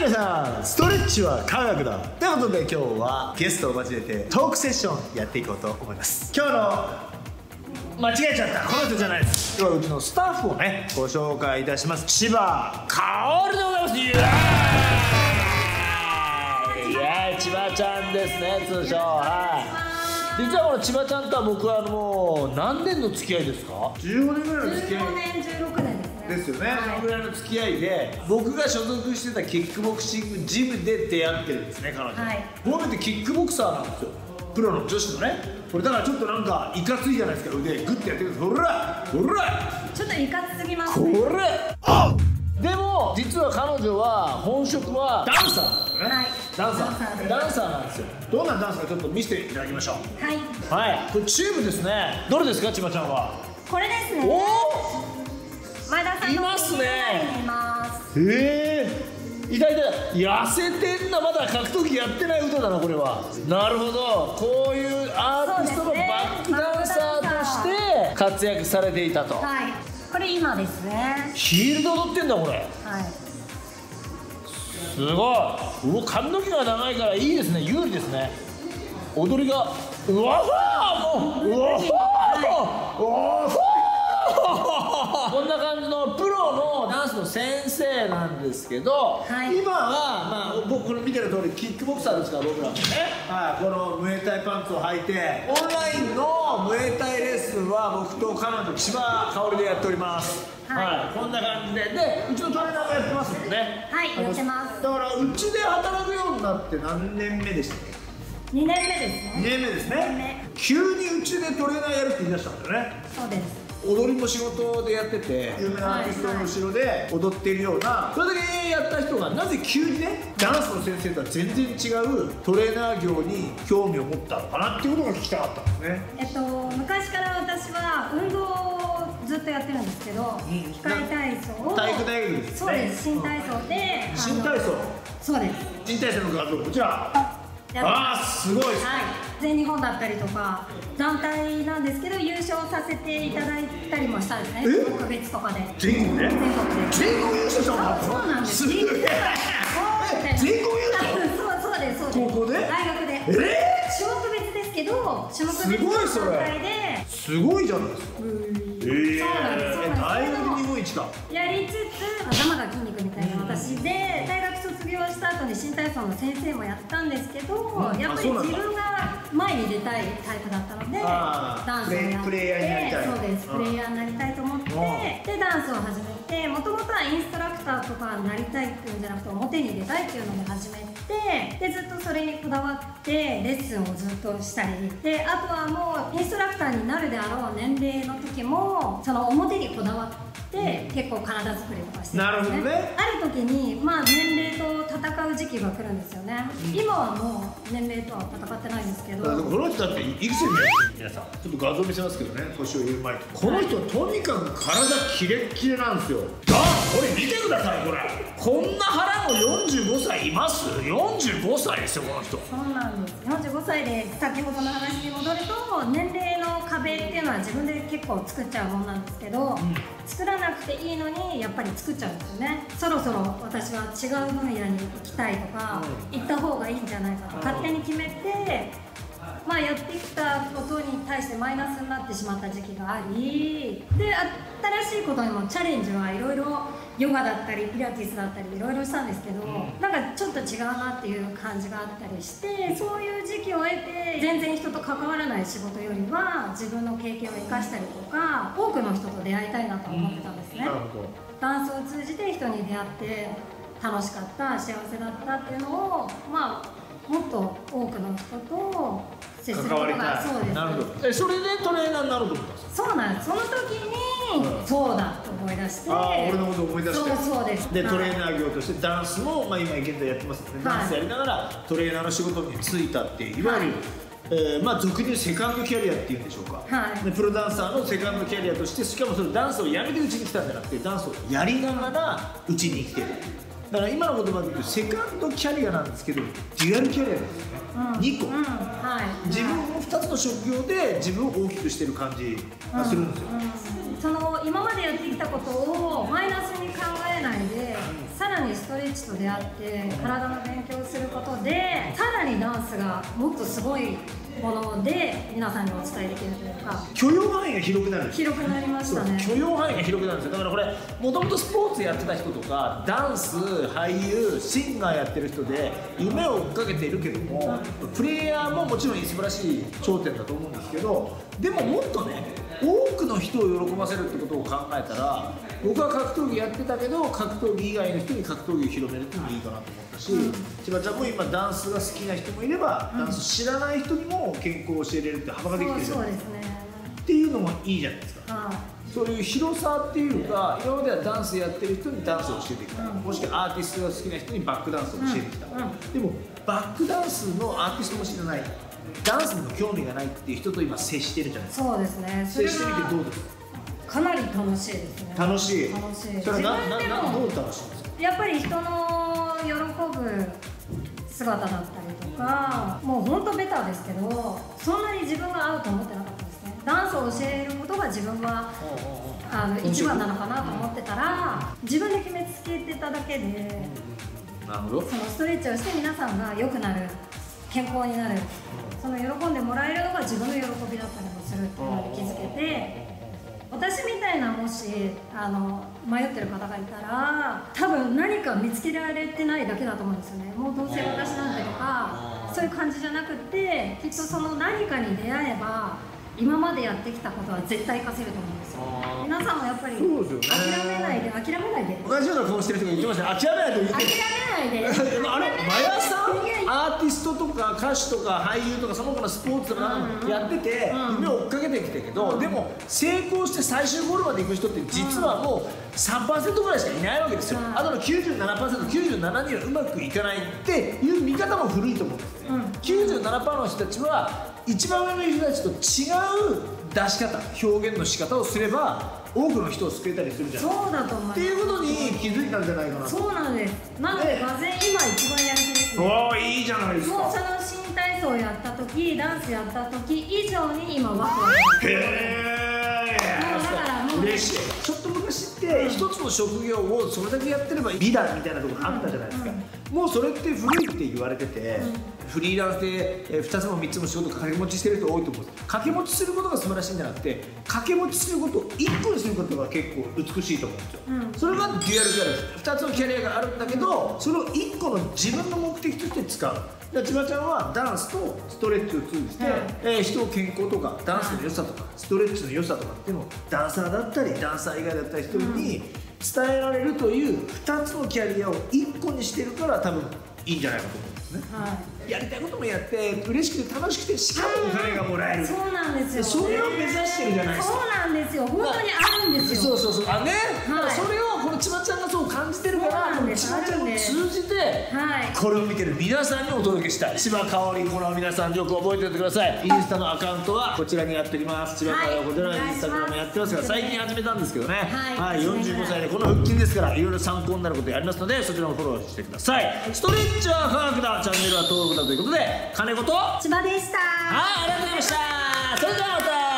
皆さんストレッチは科学だ。ということで今日はゲストを交えてトークセッションやっていこうと思います。今日の間違えちゃった。この人じゃないです。今日はうちのスタッフをねご紹介いたします。千葉かおるでございます。イエーイイエーイ千葉ちゃんですね通称。はい。実はこの千葉ちゃんとは僕はもう何年の付き合いですか？15年ぐらいの付き合い。15年16年ですよね、はい。そのぐらいの付き合いで僕が所属してたキックボクシングジムで出会ってるんですね彼女、はい。僕ってキックボクサーなんですよ。プロの女子のね。これだからちょっとなんかいかついじゃないですか。腕グッてやってるんですほらほら。ちょっといかつすぎますこねれ。でも実は彼女は本職はダンサーなんですよね、はい。ダンサダンサーです。ーダンサーなんですよ。どんなダンスかちょっと見せていただきましょう。はい。はい。これチューブですね。どれですか千葉ちゃんは？これですね。お前田さんのいますね。ええー、痛い痛い痩せてんなまだ格闘技やってない腕だなこれは。なるほど。こういうアーティストのバックダンサーとして活躍されていたと。はい。これ今ですね。ヒールで踊ってんだこれ。はい。すごい。うお髪の毛が長いからいいですね。有利ですね。踊りがうわふわもううわふわうわふわこんな感じのプロのダンスの先生なんですけど、はい。今は、まあ、僕これ見てる通りキックボクサーですから僕ら。もね、はい、このムエタイパンツを履いてオンラインのムエタイレッスンは僕と彼女千葉香織でやっております。はい。こんな感じで。でうちのトレーナーもやってますもんね。はいやってます。だからうちで働くようになって何年目でしたっけ？2年目です2ね年目です二年ね急にうちでトレーナーやるって言い出したんだよね。そうです踊りも仕事でやってて有名なアーティストの後ろで踊っているようなそれだけやった人がなぜ急にねダンスの先生とは全然違うトレーナー業に興味を持ったのかなっていうことが聞きたかったんですね。えっと昔から私は運動をずっとやってるんですけど、ん。機械体操を体育大学ですね。そうです。新体操であの新体操。そうです。新体操の画像こちらああすごい。はい、全日本だったりとか団体なんですけど優勝させていただいたりもしたんですね。え？特別とかで。全国で？全国で。全国優勝したの？そうそうなんです。すげえ。全国優勝？そうそうですそうです。高校で？大学で。え？種目別ですけど種目別の大会で。すごいじゃないですか。うん。えそうなんです。そうなんです。大学日本一かやりつつ頭が筋肉みたいな私で大学卒業した後に新体操の先生もやったんですけど、うんやっぱり自分が前に出たいタイプだったのでダンスをやってプレイヤーになりたい。そうですうん。プレイヤーになりたいと思ってでダンスを始めてもともとはインストラクターとかになりたいっていうんじゃなくて表に出たいっていうので始めてでずっとそれにこだわってレッスンをずっとしたりであとはもうインストラクターになるであろう年齢の時もその表にこだわって結構体作りとかしてなるほどね。ある時にまあ年齢と戦う時期が来るんですよね、今はもう年齢とは戦ってないんですけど。だからこの人だっていくつになって皆さん。ちょっと画像見せますけどね年を言う前にこの人とにかく体キレッキレなんですよ。だこれ見てくださいこれ。こんな腹の45歳います？45歳ですよこの人。そうなんです。45歳で先ほどの話に戻ると年齢の壁っていうのは自分で結構作っちゃうもんなんですけど、作らなくていいのにやっぱり作っちゃうんですよね。そろそろ私は違う分野に行きたいとか、行った方がいいんじゃないかと勝手に決めてまあやってきたことに対してマイナスになってしまった時期がありで新しいことにもチャレンジはいろいろヨガだったりピラティスだったりいろいろしたんですけど、なんかちょっと違うなっていう感じがあったりしてそういう時期を得て全然人と関わらない仕事よりは自分の経験を生かしたりとか多くの人と出会いたいなと思ってたんですね。ダンスを通じて人に出会って楽しかった幸せだったっていうのをまあもっと多くの人と接すること関わりたい。がそうです。なるほど。えそれでトレーナーになろうと思ったんですか？そうなんです。その時に、うんそうだと思い出して。ああ俺のこと思い出して。そうそうです。ではい。トレーナー業としてダンスも、まあ、今現在やってます。よね、はいダンスやりながらトレーナーの仕事に就いたっていういわゆる、はい。えーまあ俗に言うセカンドキャリアっていうんでしょうか、はい。でプロダンサーのセカンドキャリアとしてしかもそのダンスをやめてうちに来たんじゃなくてダンスをやりながらうちに来てるだから今の言葉で言うとセカンドキャリアなんですけどデュアルキャリアですよね、2個、うんはい。自分の2つの職業で自分を大きくしてる感じがするんですよ、うんその今までやってきたことをマイナスに考えないでさららにストレッチと出会って体の勉強をすることでさらにダンスがもっとすごいもので皆さんにお伝えできるというか。許容範囲が広くなる広くなりましたね。許容範囲が広くなるんです。よだからこれもともとスポーツやってた人とかダンス俳優シンガーやってる人で夢を追っかけているけどもプレイヤーももちろん素晴らしい頂点だと思うんですけどでももっとね多くの人を喜ばせるってことを考えたら僕は格闘技やってたけど格闘技以外の人に格闘技を広めるっていうのもいいかなと思ったし、千葉ちゃんも今ダンスが好きな人もいれば、ダンス知らない人にも健康を教えれるって幅ができてるじゃないですか。そうそうですね。っていうのもいいじゃないですか。はいそういう広さっていうか今まではダンスやってる人にダンスを教えてきた、うん。もしくはアーティストが好きな人にバックダンスを教えてきた、うん。うん。でもバックダンスのアーティストも知らないダンスにも興味がないっていう人と今接してるじゃないですか。そうですね。接してみてどうがですかかなり楽しいですね。楽しい？楽しい。それはな自分でななどうも楽しいんですか？やっぱり人の喜ぶ姿だったりとかもうほんとベタですけどそんなに自分が合うと思ってなかったですね。ダンスを教えることが自分はあの一番なのかなと思ってたら自分で決めつけてただけでなるほど。そのストレッチをして皆さんが良くなる健康になる自分の喜びだったりもするっていうのに気づけて私みたいなもしあの迷ってる方がいたら多分何か見つけられてないだけだと思うんですよね。もうどうせ私なんてとかそういう感じじゃなくってきっとその何かに出会えば今までやってきたことは絶対活かせると思うんですよ。皆さんもやっぱりそうですよね。諦めないで諦めないで。同じような顔してる人が言ってましたね諦めないと言って諦めないで。あれマヤさんアーティストとか歌手とか俳優とかその他のスポーツとかやっててうん。夢を追っかけてきたけど、でも成功して最終ゴールまで行く人って実はもう3%ぐらいしかいないわけですよ、うん。あとの 97%97 にはうまくいかないっていう見方も古いと思うんです。ね、うん。97%の人たちは一番上の人たちと違う出し方表現の仕方をすれば多くの人を救えたりするじゃないそうだと思います。っていうことに気づいたんじゃないかなと。そうなんです。なのでね。がぜ今一番やる気ですねおおいいじゃないですもうかその新体操やった時ダンスやった時以上に今ワクワク。へもうだからもうえ嬉しい。ちょっと昔って一つの職業をそれだけやってれば美だみたいなところあったじゃないですか、もうそれって古いって言われてて、フリーランスでえー2つも3つも仕事掛け持ちしてる人多いと思う。んです掛け持ちすることが素晴らしいんじゃなくて掛け持ちすることを1個にすることが結構美しいと思うんですよ、うん。それがデュアルキャリアです。2つのキャリアがあるんだけどそれを1個の自分の目的として使うだから千葉ちゃんはダンスとストレッチを通じて、はいえー人を健康とかダンスの良さとかストレッチの良さとかっていうのをダンサーだったりダンサー以外だったり人に伝えられるという2つのキャリアを1個にしてるから多分いいんじゃないかと思うんですね。はい。やりたいこともやって嬉しくて楽しくてしかもお金がもらえる。そうなんですよ。それを目指してるじゃないですか。そうなんですよ。本当にあるんですよ。そうそうそう。あね、はい。それをこの千葉ちゃん感じてるからそうなんです千葉ちゃんを通じてはい。これを見てる皆さんにお届けしたい。千葉香織この皆さんよく覚えておいてください。インスタのアカウントはこちらにやっております。千葉香織こちらのインスタグラムやってますが最近始めたんですけどね。はい。45歳でこの腹筋ですからいろいろ参考になることやりますのでそちらもフォローしてください。ストレッチは科学だチャンネルは登録だということで金子とは千葉でした。いありがとうございました